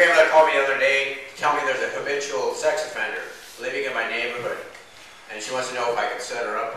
grandmother called me the other day to tell me there's a habitual sex offender living in my neighborhood. And she wants to know if I can set her up